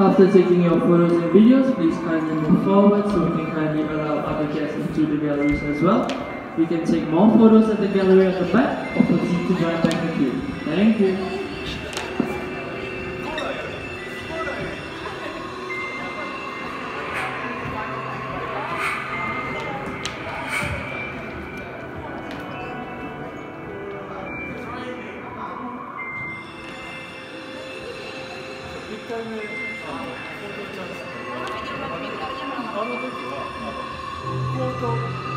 After taking your photos and videos, please kindly move forward so we can kindly allow other guests into the galleries as well. We can take more photos at the gallery at the back or proceed to join back the queue. Thank you. Thank you. あの時は、あ、東京。